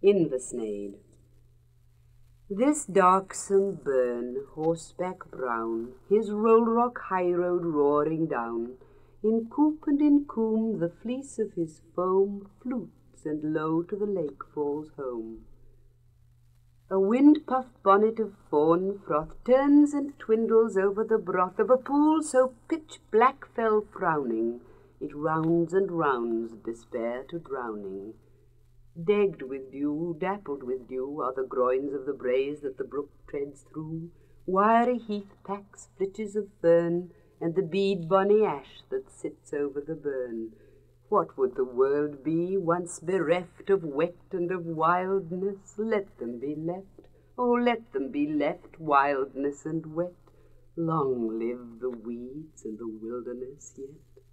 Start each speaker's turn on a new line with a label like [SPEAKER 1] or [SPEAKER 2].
[SPEAKER 1] Inversnaid. This darksome burn, horseback brown, his roll rock highroad roaring down, in coop and in coombe the fleece of his foam flutes, and low to the lake falls home. A wind-puffed bonnet of fawn froth turns and twindles over the broth of a pool so pitch-black fell frowning, it rounds and rounds despair to drowning. Degged with dew, dappled with dew, are the groins of the braes that the brook treads through, wiry heath packs, flitches of fern, and the bead bonny ash that sits over the burn. What would the world be, once bereft of wet and of wildness? Let them be left, oh, let them be left, wildness and wet. Long live the weeds and the wilderness yet.